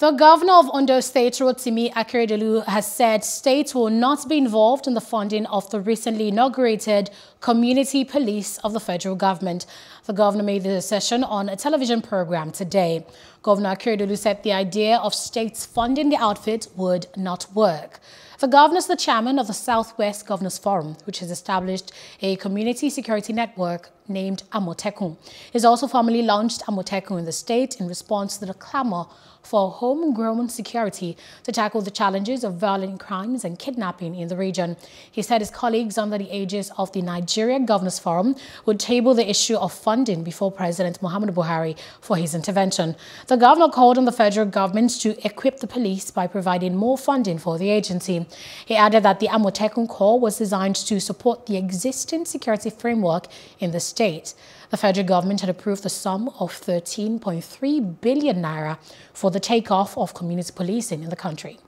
The governor of Ondo State, Rotimi Akeredolu, has said states will not be involved in the funding of the recently inaugurated community police of the federal government. The governor made the decision on a television program today. Governor Akeredolu said the idea of states funding the outfit would not work. The governor is the chairman of the Southwest Governors Forum, which has established a community security network named Amotekun. He's also formally launched Amotekun in the state in response to the clamor for homegrown security to tackle the challenges of violent crimes and kidnapping in the region. He said his colleagues under the aegis of the Nigeria Governors Forum would table the issue of funding before President Muhammadu Buhari for his intervention. The governor called on the federal government to equip the police by providing more funding for the agency. He added that the Amotekun Corps was designed to support the existing security framework in the state. The federal government had approved the sum of 13.3 billion naira for the takeoff of community policing in the country.